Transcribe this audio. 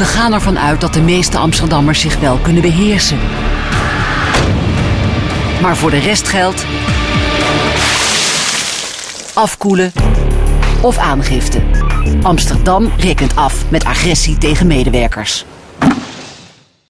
We gaan ervan uit dat de meeste Amsterdammers zich wel kunnen beheersen. Maar voor de rest geldt. Afkoelen of aangifte. Amsterdam rekent af met agressie tegen medewerkers.